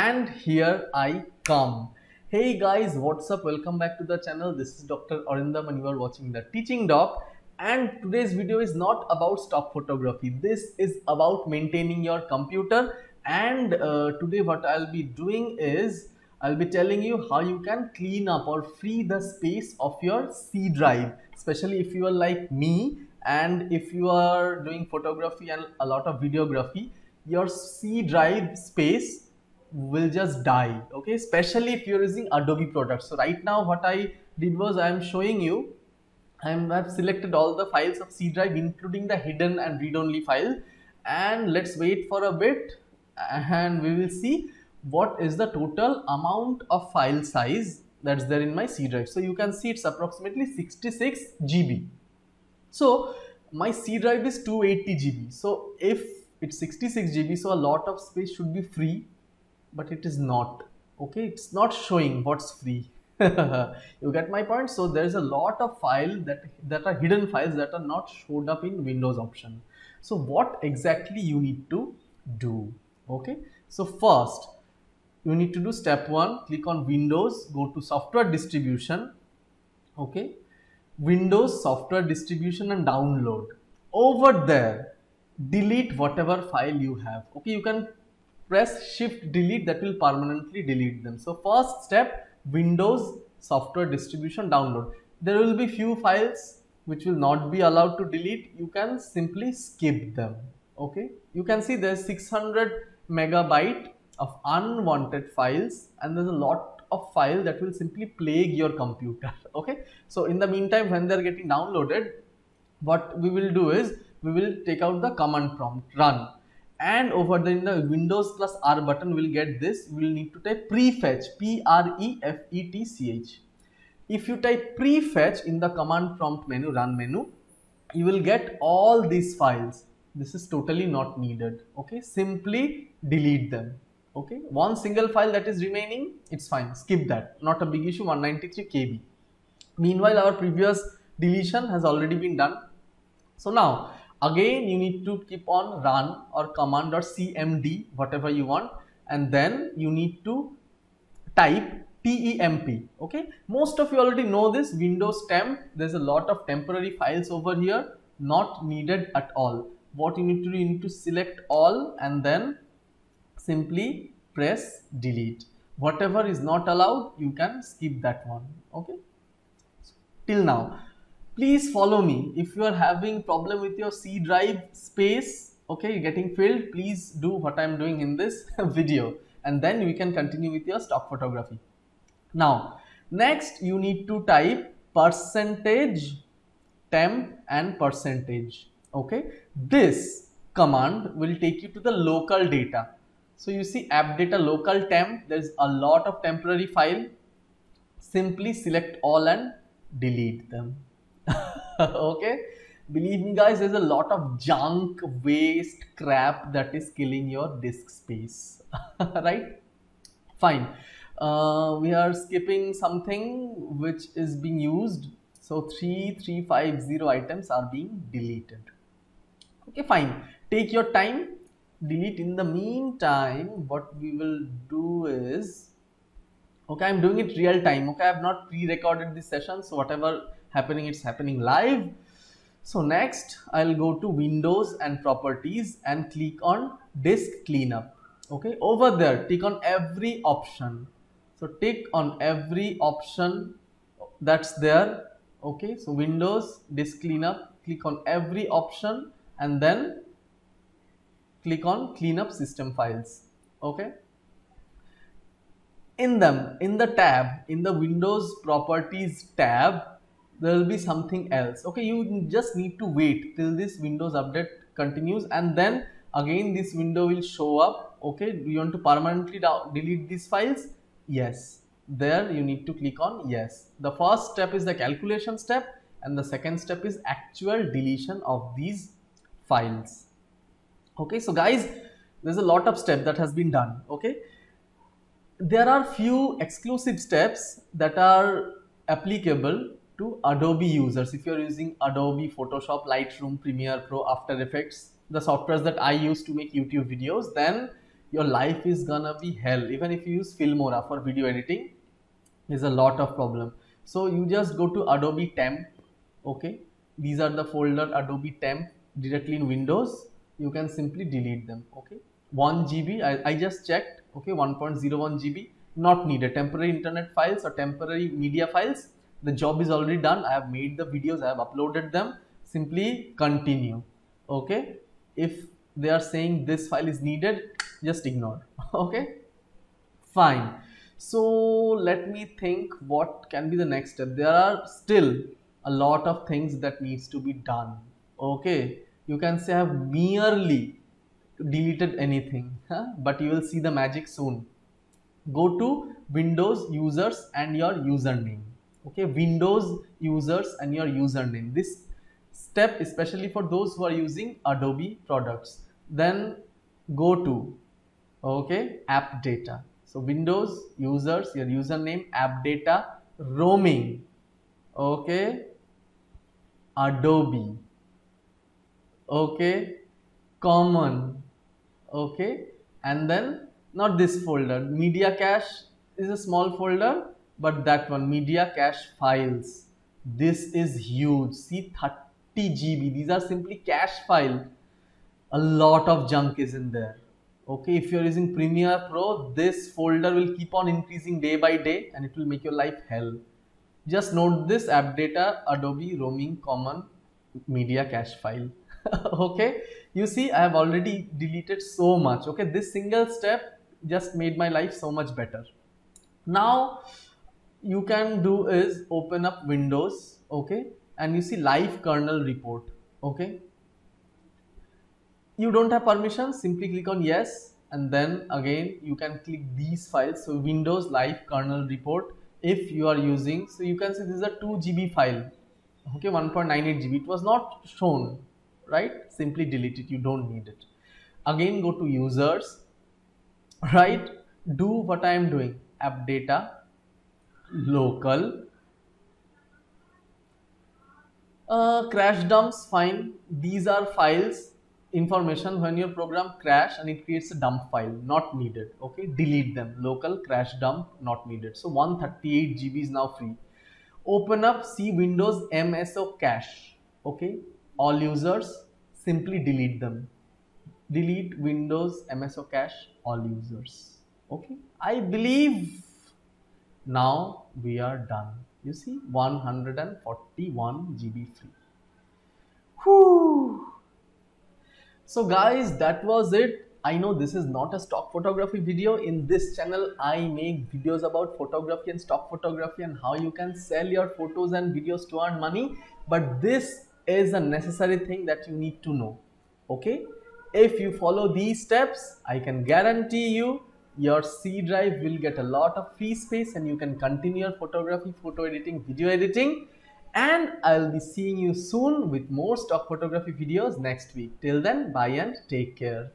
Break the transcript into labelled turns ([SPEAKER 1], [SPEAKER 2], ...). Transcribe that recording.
[SPEAKER 1] and here I come. Hey guys, what's up? Welcome back to the channel. This is Dr. Arindam and you are watching the Teaching Doc. And today's video is not about stock photography. This is about maintaining your computer. And uh, today what I'll be doing is I'll be telling you how you can clean up or free the space of your C drive, especially if you are like me and if you are doing photography and a lot of videography, your C drive space will just die okay? Especially if you're using adobe products. So right now what i did was i'm showing you I'm, i've selected all the files of c drive including the hidden and read-only file. And let's wait for a bit and we will see what is the total amount of file size that's there in my c drive. So you can see it's approximately 66 gb so my c drive is 280 gb so if it's 66 gb so a lot of space should be free but it is not okay? It's not showing what's free. You get my point? So there's a lot of file that that are hidden files that are not showed up in windows option. So what exactly you need to do okay? So first you need to do step one click on windows go to software distribution okay? Windows software distribution and download. Over there delete whatever file you have okay? You can press shift delete that will permanently delete them. So first step windows software distribution download. There will be few files which will not be allowed to delete. You can simply skip them. Okay? You can see there's 600 megabyte of unwanted files and there's a lot of file that will simply plague your computer. Okay? So in the meantime when they're getting downloaded what we will do is we will take out the command prompt run and over there in the windows plus r button we'll get this. We will need to type prefetch p r e f e t c h. If you type prefetch in the command prompt menu run menu you will get all these files. This is totally not needed okay? Simply delete them okay? One single file that is remaining it's fine. Skip that. Not a big issue 193 kb meanwhile our previous deletion has already been done. So now again you need to keep on run or command or cmd whatever you want and then you need to type temp okay? Most of you already know this windows temp there's a lot of temporary files over here not needed at all. What you need to do you need to select all and then simply press delete. Whatever is not allowed you can skip that one okay? Till now please follow me. If you are having problem with your c drive space okay getting filled please do what i'm doing in this video. And then we can continue with your stock photography. Now next you need to type percentage temp and percentage okay? This command will take you to the local data. So you see app data local temp there's a lot of temporary file. Simply select all and delete them okay? Believe me guys there's a lot of junk waste crap that is killing your disk space. Right? Fine. Uh, we are skipping something which is being used. So 3350 items are being deleted. Okay fine. Take your time. Delete in the meantime. What we will do is okay i'm doing it real time. Okay i have not pre-recorded this session so whatever happening it's happening live. So next i'll go to windows and properties and click on disk cleanup. Okay over there tick on every option. So tick on every option that's there. Okay so windows disk cleanup click on every option and then click on cleanup system files. Okay? In them in the tab in the windows properties tab there will be something else. Okay you just need to wait till this windows update continues and then again this window will show up. Okay do you want to permanently delete these files? Yes. There you need to click on yes. The first step is the calculation step and the second step is actual deletion of these files. Okay so guys there's a lot of step that has been done. Okay there are few exclusive steps that are applicable to Adobe users. If you're using Adobe, Photoshop, Lightroom, Premiere Pro, After Effects, the softwares that I use to make YouTube videos, then your life is gonna be hell. Even if you use filmora for video editing is a lot of problem. So you just go to adobe temp okay? These are the folder adobe temp directly in windows. You can simply delete them okay? 1 gb i, I just checked okay? 1.01 gb not needed. Temporary internet files or temporary media files the job is already done. I have made the videos. I have uploaded them. Simply continue. Okay? If they are saying this file is needed just ignore. Okay? Fine. So let me think what can be the next step. There are still a lot of things that needs to be done. Okay? You can say I have merely deleted anything huh? but you will see the magic soon. Go to windows users and your username okay windows users and your username. This step especially for those who are using adobe products then go to okay app data. So windows users your username app data roaming okay adobe okay common okay and then not this folder. Media cache is a small folder but that one media cache files. This is huge. See 30 gb these are simply cache file. A lot of junk is in there. Okay if you're using premiere pro this folder will keep on increasing day by day and it will make your life hell. Just note this app data adobe roaming common media cache file. Okay? You see i have already deleted so much. Okay this single step just made my life so much better. Now you can do is open up windows okay and you see live kernel report okay. You don't have permission simply click on yes and then again you can click these files. So windows live kernel report if you are using so you can see this is a 2 GB file okay 1.98 GB it was not shown right? Simply delete it you don't need it. Again go to users right? Do what I am doing app data local. Uh, crash dumps fine. These are files. Information when your program crash and it creates a dump file not needed. Okay delete them. Local crash dump not needed. So 138 GB is now free. Open up see windows mso cache. Okay all users simply delete them. Delete windows mso cache all users. Okay i believe now we are done you see 141 GB free Whew. So guys, that was it. I know this is not a stock photography video. In this channel, I make videos about photography and stock photography and how you can sell your photos and videos to earn money. But this is a necessary thing that you need to know. Okay? If you follow these steps, I can guarantee you your C drive will get a lot of free space and you can continue your photography, photo editing, video editing and I'll be seeing you soon with more stock photography videos next week. Till then, bye and take care.